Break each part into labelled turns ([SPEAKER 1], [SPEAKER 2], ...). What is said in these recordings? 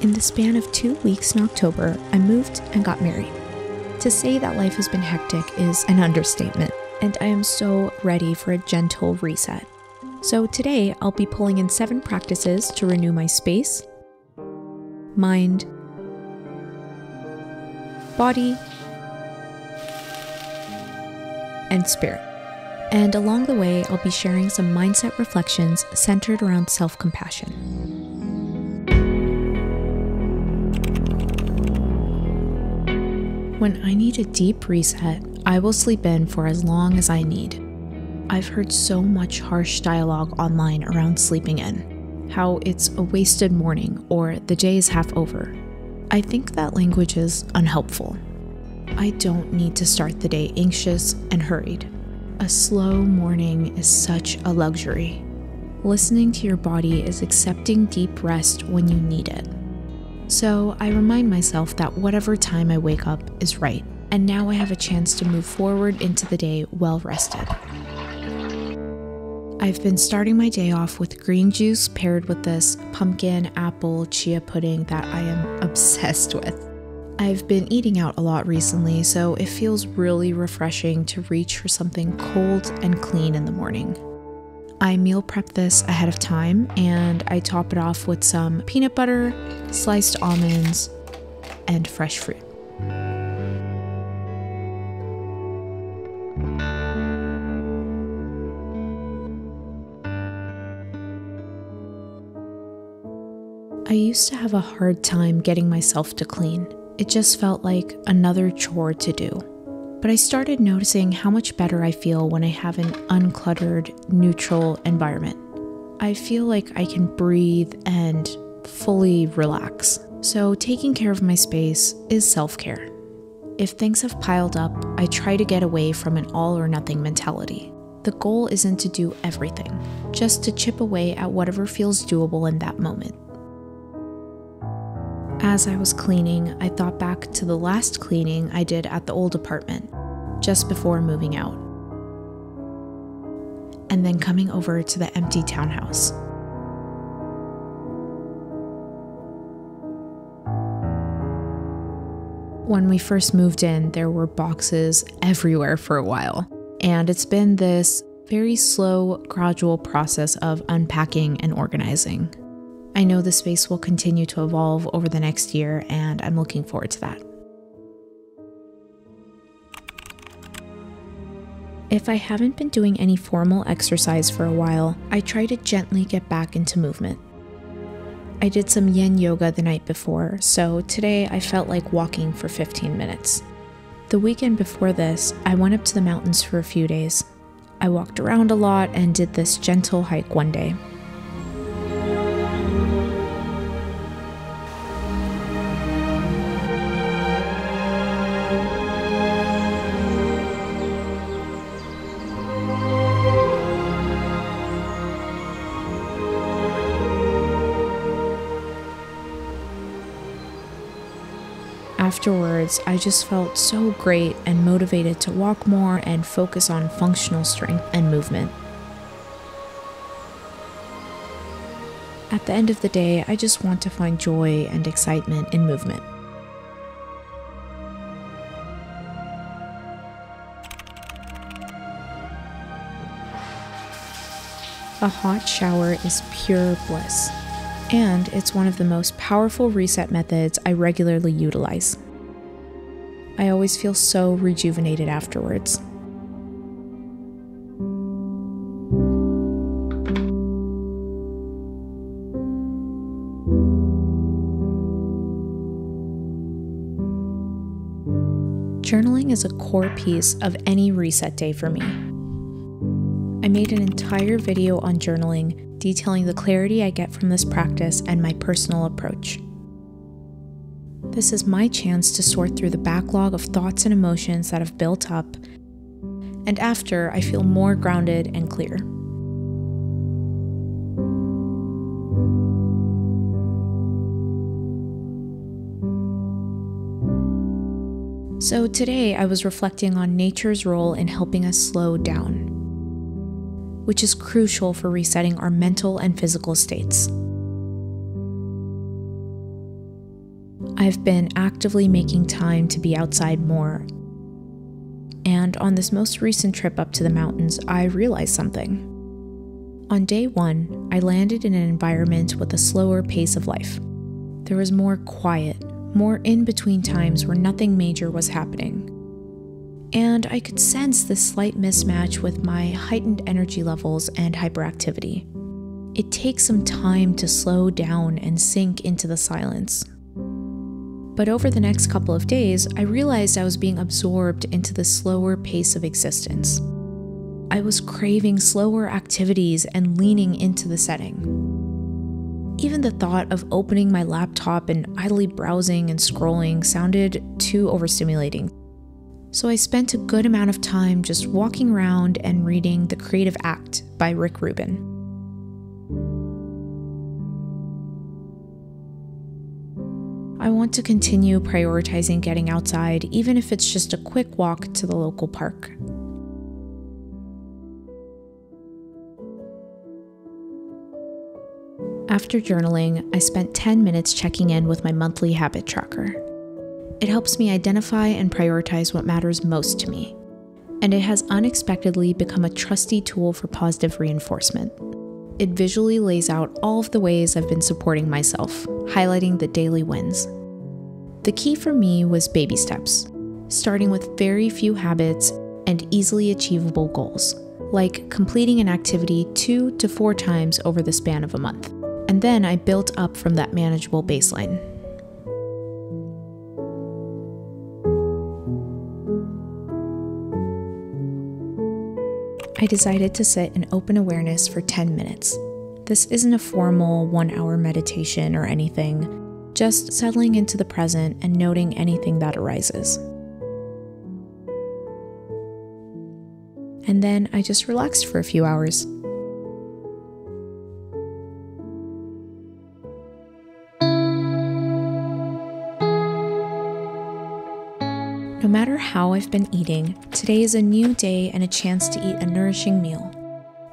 [SPEAKER 1] In the span of two weeks in October, I moved and got married. To say that life has been hectic is an understatement, and I am so ready for a gentle reset. So today, I'll be pulling in seven practices to renew my space, mind, body, and spirit. And along the way, I'll be sharing some mindset reflections centered around self compassion. When I need a deep reset, I will sleep in for as long as I need. I've heard so much harsh dialogue online around sleeping in, how it's a wasted morning or the day is half over. I think that language is unhelpful. I don't need to start the day anxious and hurried. A slow morning is such a luxury. Listening to your body is accepting deep rest when you need it. So I remind myself that whatever time I wake up is right, and now I have a chance to move forward into the day well rested. I've been starting my day off with green juice paired with this pumpkin apple chia pudding that I am obsessed with. I've been eating out a lot recently, so it feels really refreshing to reach for something cold and clean in the morning. I meal prep this ahead of time and I top it off with some peanut butter, sliced almonds, and fresh fruit. I used to have a hard time getting myself to clean. It just felt like another chore to do but I started noticing how much better I feel when I have an uncluttered, neutral environment. I feel like I can breathe and fully relax. So, taking care of my space is self care. If things have piled up, I try to get away from an all or nothing mentality. The goal isn't to do everything, just to chip away at whatever feels doable in that moment. As I was cleaning, I thought back to the last cleaning I did at the old apartment, just before moving out. And then coming over to the empty townhouse. When we first moved in, there were boxes everywhere for a while. And it's been this very slow, gradual process of unpacking and organizing. I know the space will continue to evolve over the next year, and I'm looking forward to that. If I haven't been doing any formal exercise for a while, I try to gently get back into movement. I did some yin yoga the night before, so today I felt like walking for 15 minutes. The weekend before this, I went up to the mountains for a few days. I walked around a lot and did this gentle hike one day. Afterwards, I just felt so great and motivated to walk more and focus on functional strength and movement. At the end of the day, I just want to find joy and excitement in movement. A hot shower is pure bliss and it's one of the most powerful reset methods I regularly utilize. I always feel so rejuvenated afterwards. Journaling is a core piece of any reset day for me. I made an entire video on journaling detailing the clarity I get from this practice and my personal approach. This is my chance to sort through the backlog of thoughts and emotions that have built up, and after, I feel more grounded and clear. So, today I was reflecting on nature's role in helping us slow down which is crucial for resetting our mental and physical states. I've been actively making time to be outside more. And on this most recent trip up to the mountains, I realized something. On day one, I landed in an environment with a slower pace of life. There was more quiet, more in between times where nothing major was happening. And I could sense this slight mismatch with my heightened energy levels and hyperactivity. It takes some time to slow down and sink into the silence. But over the next couple of days, I realized I was being absorbed into the slower pace of existence. I was craving slower activities and leaning into the setting. Even the thought of opening my laptop and idly browsing and scrolling sounded too overstimulating. So I spent a good amount of time just walking around and reading The Creative Act by Rick Rubin. I want to continue prioritizing getting outside, even if it's just a quick walk to the local park. After journaling, I spent 10 minutes checking in with my monthly habit tracker. It helps me identify and prioritize what matters most to me, and it has unexpectedly become a trusty tool for positive reinforcement. It visually lays out all of the ways I've been supporting myself, highlighting the daily wins. The key for me was baby steps, starting with very few habits and easily achievable goals, like completing an activity two to four times over the span of a month and then I built up from that manageable baseline. I decided to sit in open awareness for 10 minutes. This isn't a formal one hour meditation or anything, just settling into the present and noting anything that arises. And then I just relaxed for a few hours. No matter how I've been eating, today is a new day and a chance to eat a nourishing meal.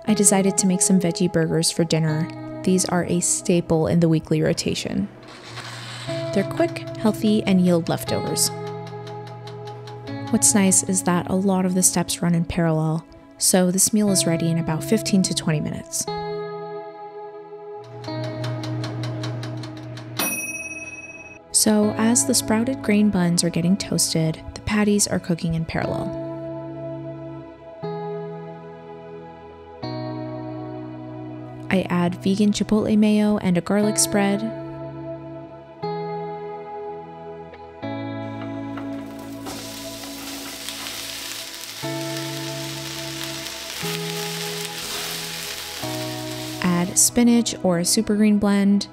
[SPEAKER 1] I decided to make some veggie burgers for dinner. These are a staple in the weekly rotation. They're quick, healthy, and yield leftovers. What's nice is that a lot of the steps run in parallel, so this meal is ready in about 15 to 20 minutes. So, as the sprouted grain buns are getting toasted, patties are cooking in parallel. I add vegan chipotle mayo and a garlic spread. Add spinach or a super green blend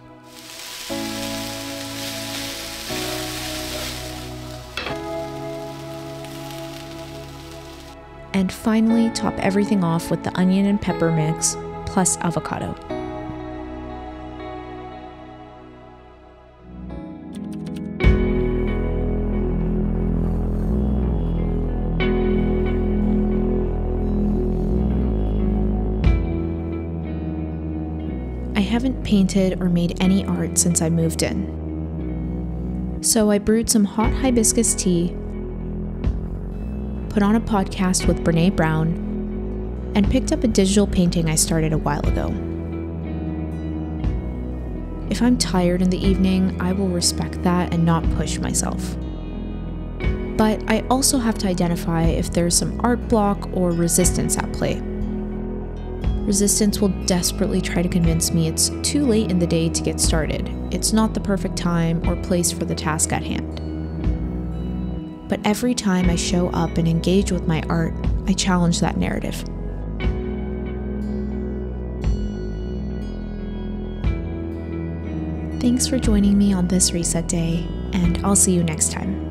[SPEAKER 1] And finally, top everything off with the onion and pepper mix plus avocado. I haven't painted or made any art since I moved in. So I brewed some hot hibiscus tea put on a podcast with Brene Brown, and picked up a digital painting I started a while ago. If I'm tired in the evening, I will respect that and not push myself. But I also have to identify if there's some art block or resistance at play. Resistance will desperately try to convince me it's too late in the day to get started, it's not the perfect time or place for the task at hand but every time I show up and engage with my art, I challenge that narrative. Thanks for joining me on this reset day, and I'll see you next time.